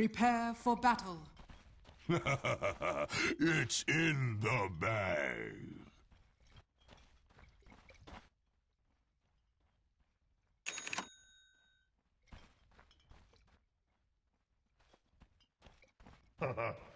Prepare for battle. it's in the bag.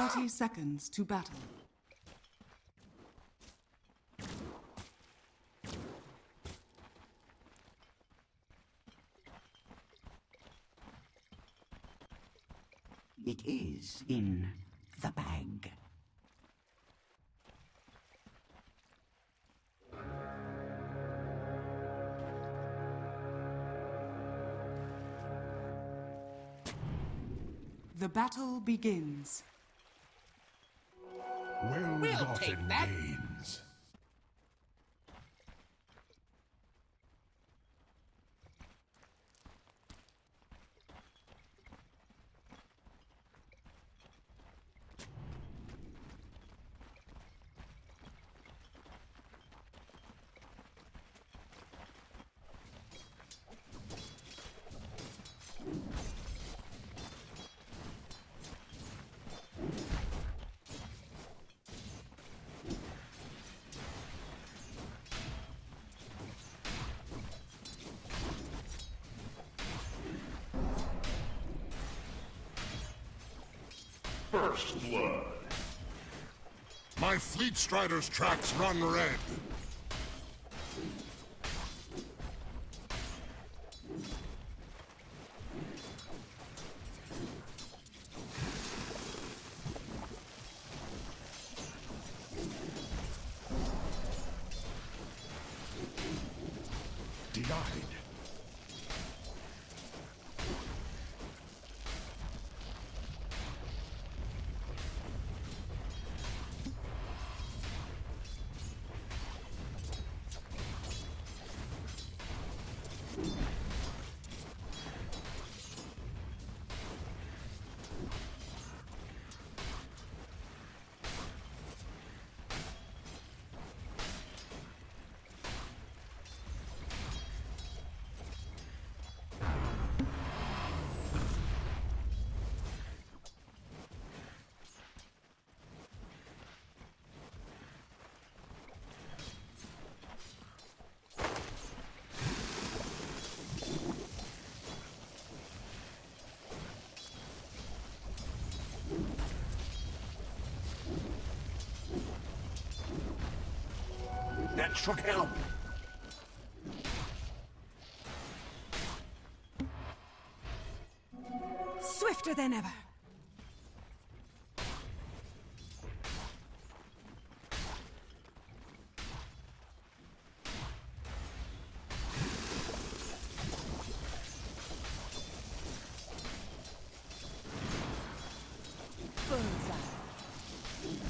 Thirty seconds to battle. It is in the bag. The battle begins. Well We'll take that. First blood. My Fleet Strider's tracks run red. That should help. Swifter than ever.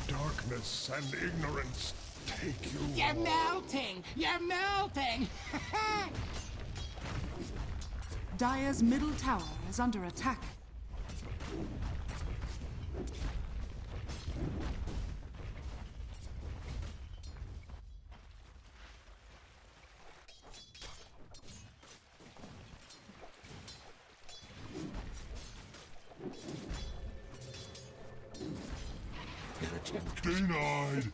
Darkness and ignorance take you. You're melting! You're melting! Dire's middle tower is under attack. Denied.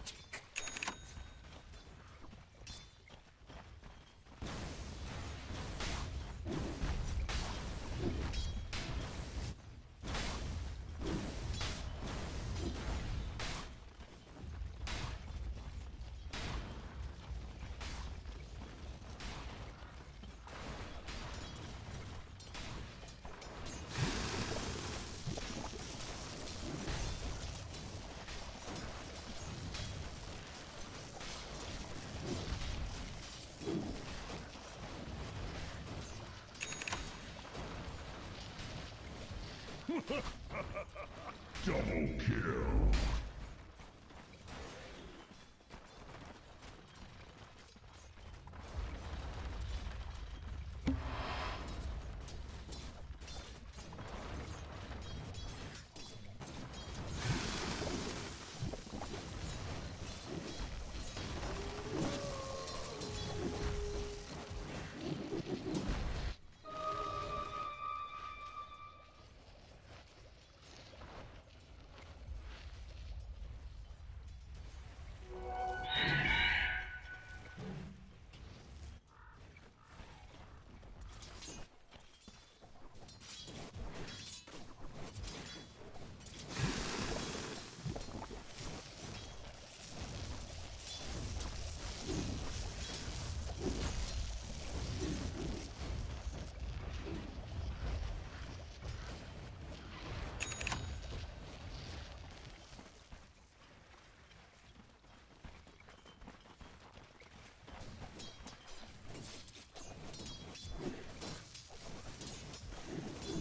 Double kill.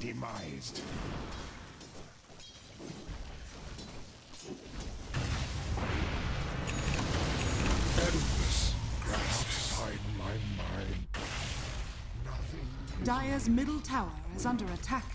Demised. Endless grasp outside my mind. Nothing Dire's middle tower is under attack.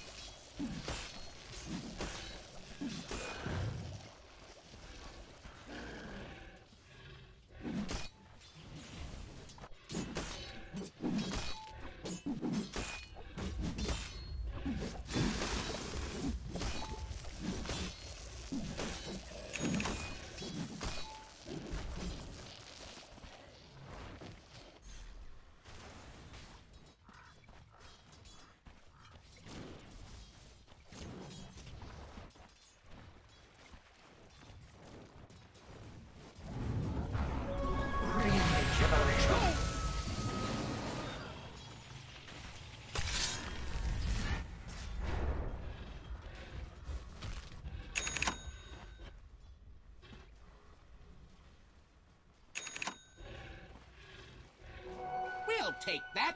I'll take that.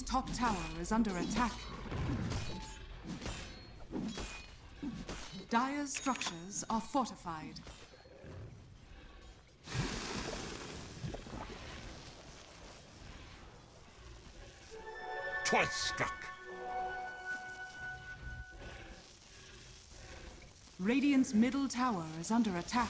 top tower is under attack. Dire's structures are fortified. Twice struck. Radiant's middle tower is under attack.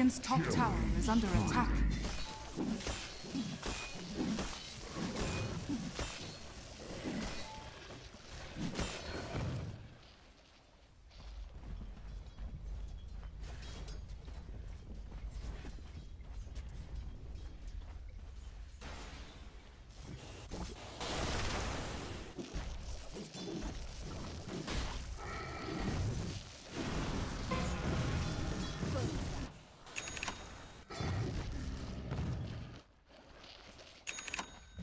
Radiant's top tower is under attack.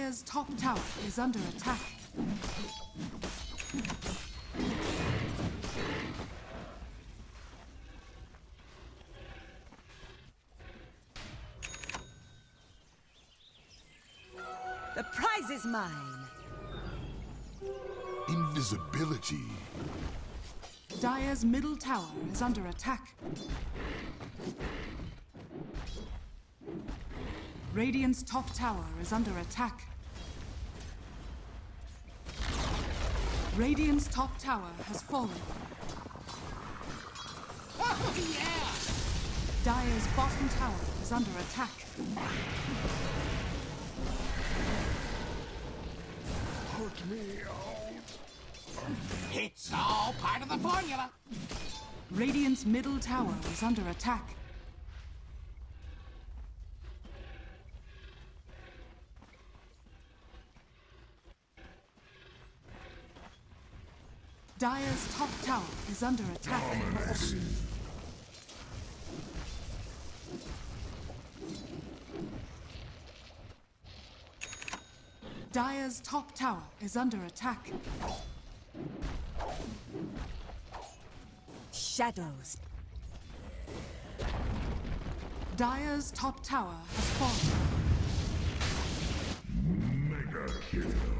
Dire's top tower is under attack. The prize is mine. Invisibility. Dire's middle tower is under attack. Radiant's top tower is under attack. Radiant's top tower has fallen. Oh, yeah! Dire's bottom tower is under attack. Put me out. It's all part of the formula. Radiant's middle tower is under attack. Dire's top tower is under attack. Dire's top tower is under attack. Shadows. Dire's top tower has fallen. Mega kill.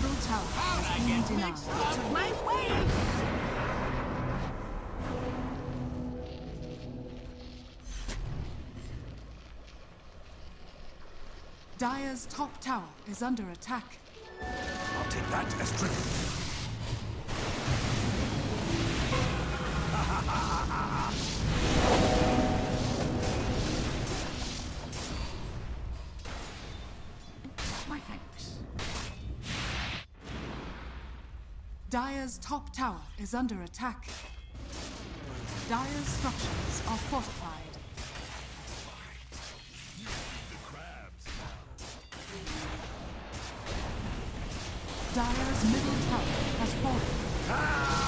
Middle tower has been denied. Of my way! Dire's top tower is under attack. I'll take that as tribute. Top tower is under attack. Dire's structures are fortified. Dire's middle tower has fallen.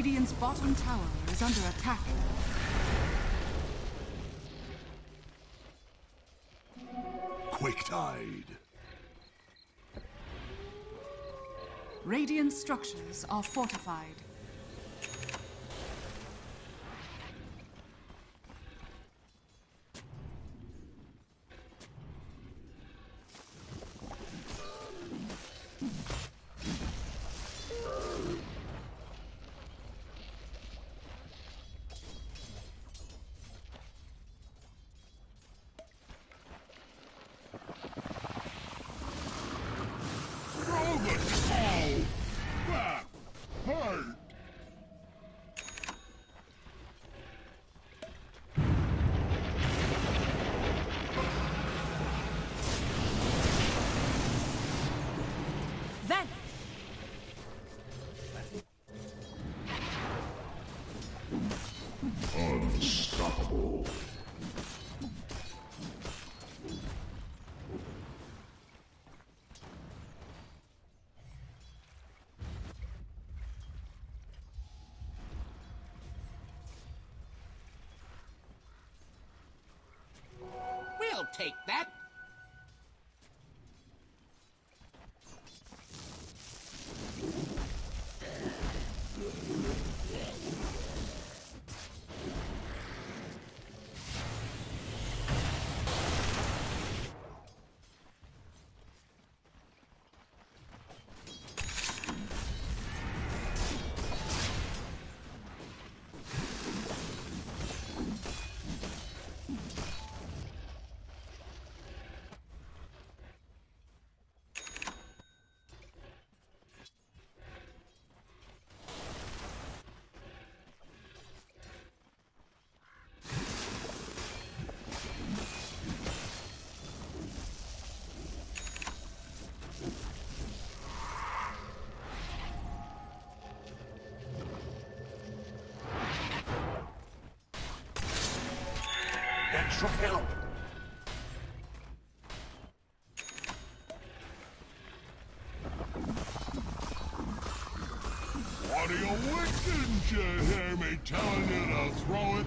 Radiant's bottom tower is under attack. Quick-tide. Radiant structures are fortified. Take that. Extra help! What are you with? Didn't you hear me telling you to throw it?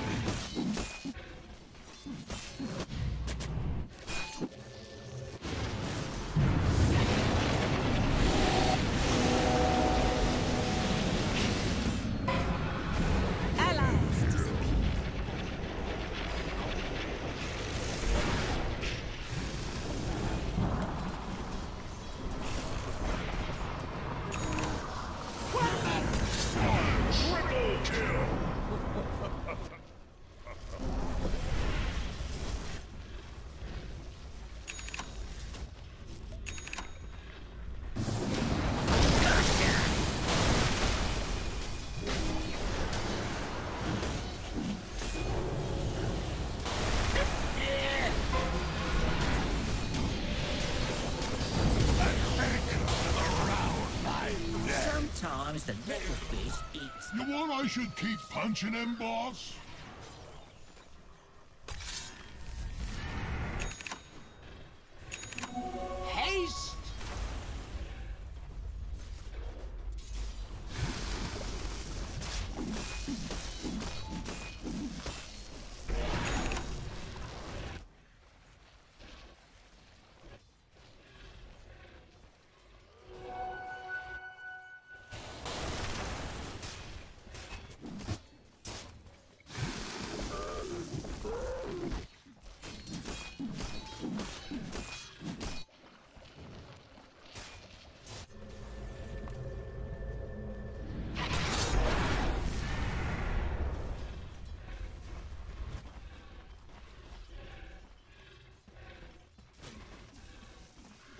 You want I should keep punching him, boss?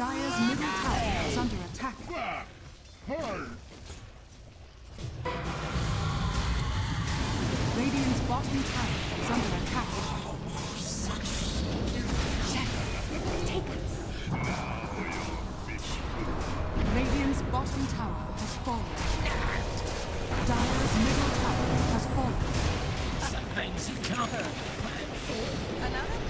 Dire's middle tower is under attack. Radiant's bottom tower is under attack. Radiant's bottom tower has fallen. Dire's middle tower has fallen. Some things you can't Another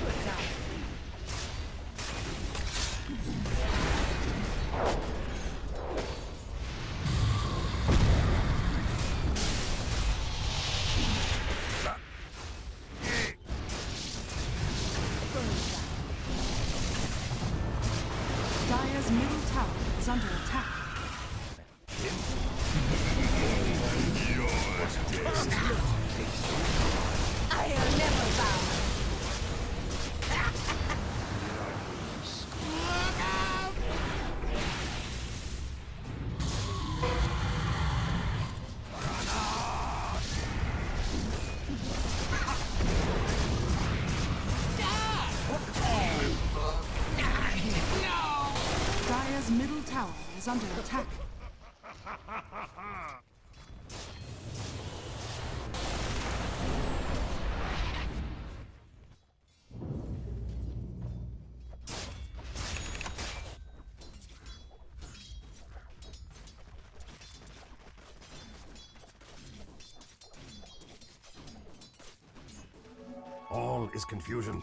is under attack. All is confusion.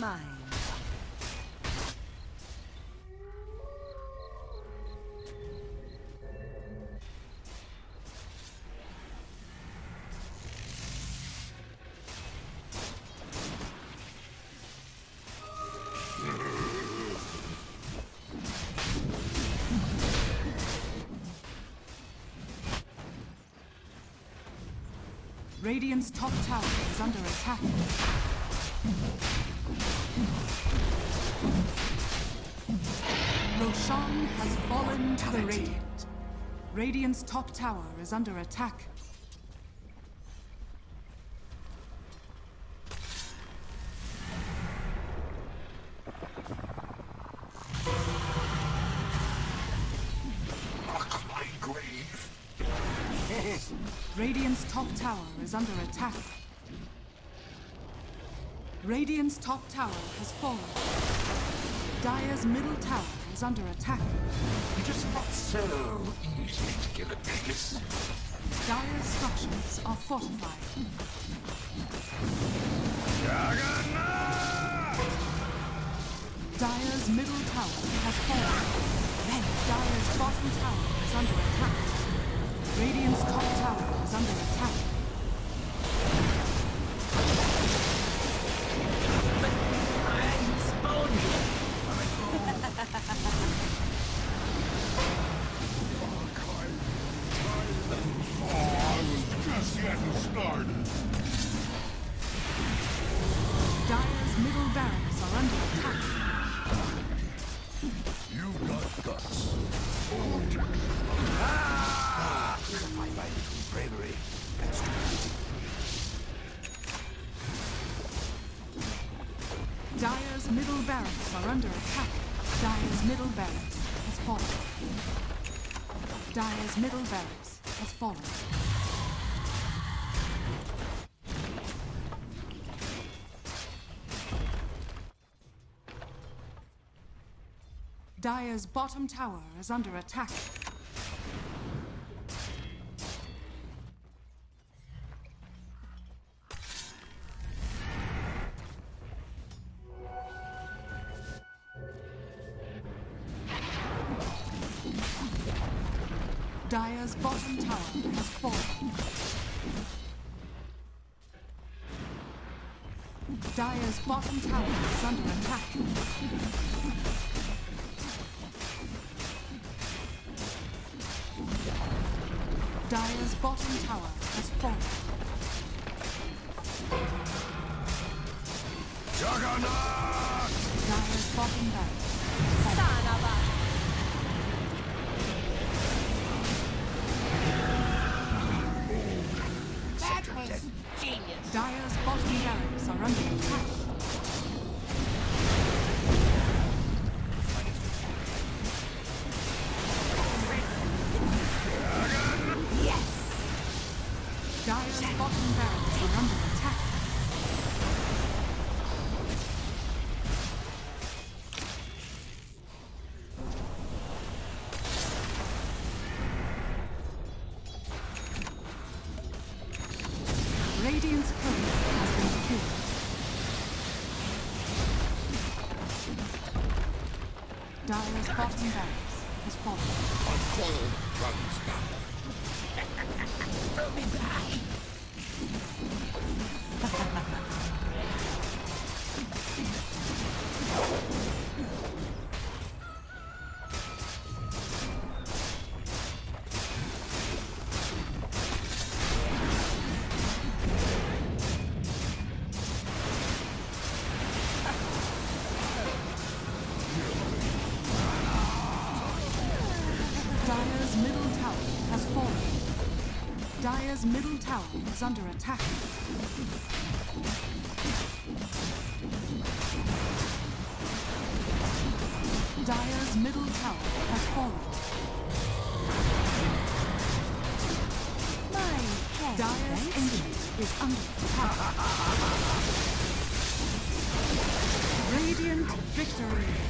Mine. Radiant's top tower is under attack. Roshan has fallen to the Radiant. Radiant's top tower is under attack. Radiant's top tower is under attack. Radiant's top tower has fallen. Dire's middle tower is under attack. It is not so easy to kill a Pegasus. Dire's structures are fortified. Dire's middle tower has fallen. Then Dire's bottom tower is under attack. Radiant's top tower is under attack. Under attack. Dire's middle barracks has fallen. Dire's middle barracks has fallen. Dire's bottom tower is under attack. Bottom tower is under attack. Dire's bottom tower has fallen. Juggernaut! Dire's bottom barracks. Dire's bottom barracks are under attack. Dire's bottom is under attack. Dire's middle tower has fallen. My head, Dire's ancient is under attack. Radiant victory.